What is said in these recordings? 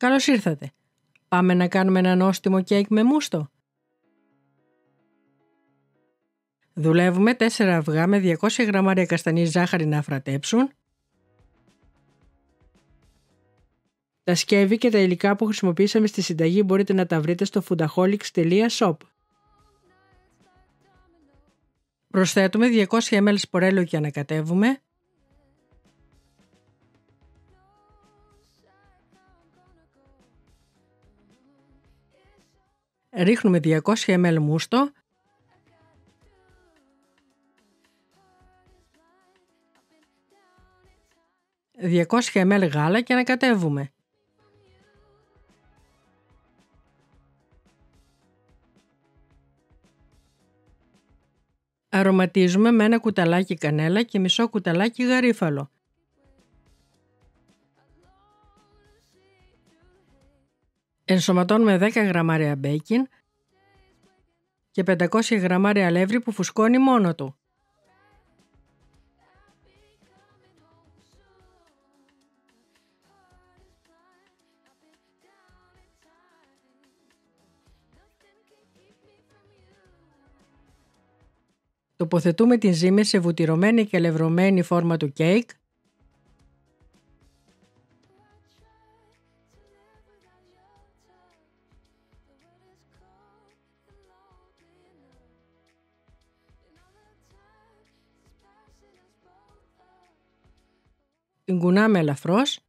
Καλώς ήρθατε. Πάμε να κάνουμε ένα νόστιμο κέικ με μούστο. Δουλεύουμε 4 αυγά με 200 γραμμάρια καστανή ζάχαρη να αφρατέψουν. Τα σκεύη και τα υλικά που χρησιμοποίησαμε στη συνταγή μπορείτε να τα βρείτε στο foodaholics.shop. Προσθέτουμε 200 ml σπορέλαιο και ανακατεύουμε. Ρίχνουμε 200 ml μούστο. ...200 ml γάλα και ανακατεύουμε. Αρωματίζουμε με ένα κουταλάκι κανέλα και μισό κουταλάκι γαρίφαλο. Ενσωματώνουμε 10 γραμμάρια μπέικιν και 500 γραμμάρια αλεύρι που φουσκώνει μόνο του. Τοποθετούμε την ζύμη σε βουτυρωμένη και λευρωμένη φόρμα του κέικ την κουνάμε ελαφρώς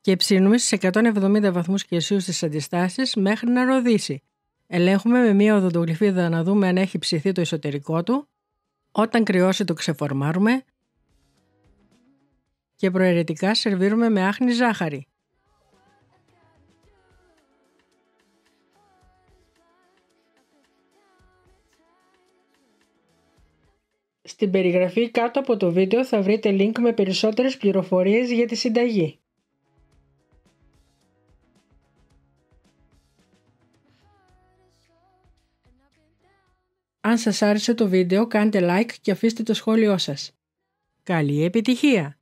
και ψήνουμε στις 170 βαθμούς Κελσίου στις αντιστάσεις μέχρι να ροδίσει. Ελέγχουμε με μία οδοντογλυφίδα να δούμε αν έχει ψηθεί το εσωτερικό του. Όταν κρυώσει το ξεφορμάρουμε και προαιρετικά σερβίρουμε με άχνη ζάχαρη. Στην περιγραφή κάτω από το βίντεο θα βρείτε link με περισσότερες πληροφορίες για τη συνταγή. Αν σας άρεσε το βίντεο κάντε like και αφήστε το σχόλιο σας. Καλή επιτυχία!